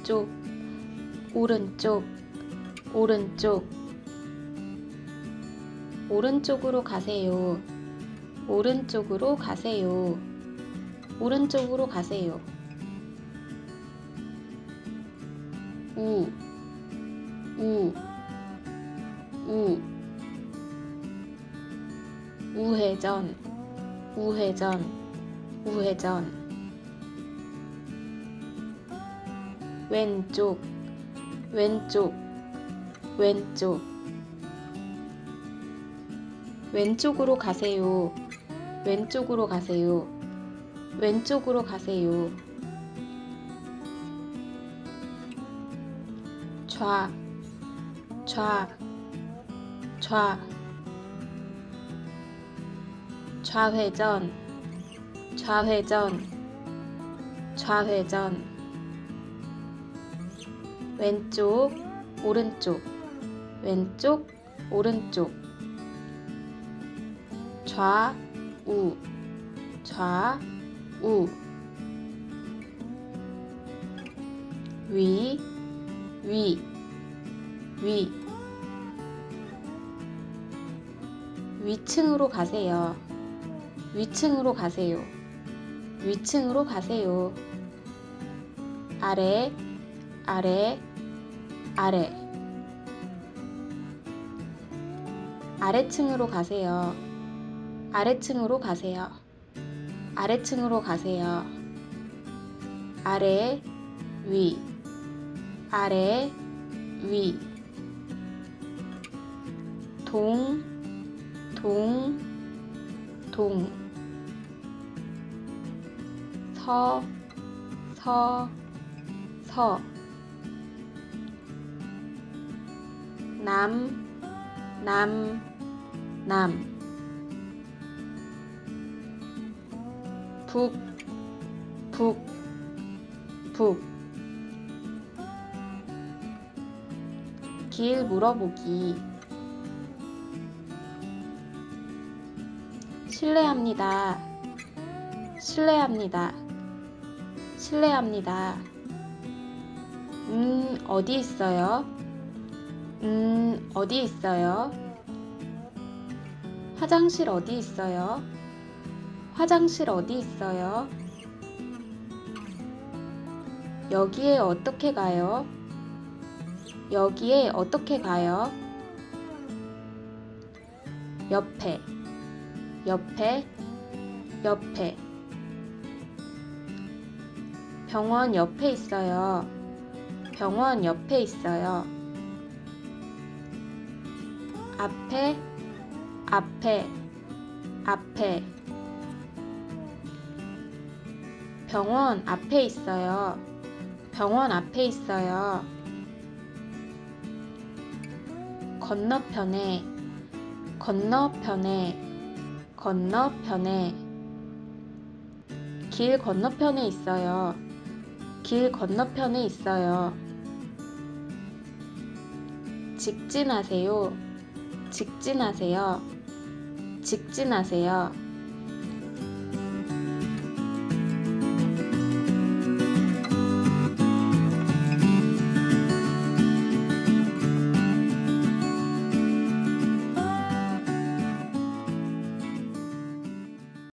오른쪽, 오른쪽, 오른쪽. 오른쪽으로 가세요. 오른쪽으로 가세요. 오른쪽으로 가세요. 우, 우, 우. 우회전, 우회전, 우회전. 왼쪽, 왼쪽, 왼쪽. 왼쪽으로 가세요. 왼쪽으로 가세요. 왼쪽으로 가세요. 좌, 좌, 좌. 좌회전, 좌회전, 좌회전. 왼쪽, 오른쪽, 왼쪽, 오른쪽. 좌우, 좌우. 위, 위, 위. 위층으로 가세요. 위층으로 가세요. 위층으로 가세요. 아래, 아래, 아래. 아래층으로 가세요. 아래층으로 가세요. 아래층으로 가세요. 아래, 위, 아래, 위. 동, 동, 동. 서, 서, 서. 남, 남, 남. 북, 북, 북. 길 물어보기. 실례합니다. 실례합니다. 실례합니다. 음, 어디 있어요? 음, 어디 있어요? 화장실 어디 있어요? 화장실 어디 있어요? 여기에 어떻게 가요? 여기에 어떻게 가요? 옆에, 옆에, 옆에. 병원 옆에 있어요. 병원 옆에 있어요. 앞에, 앞에, 앞에. 병원 앞에 있어요. 병원 앞에 있어요. 건너편에, 건너편에, 건너편에. 길 건너편에 있어요. 길 건너편에 있어요. 직진하세요. 직진하세요. 직진하세요.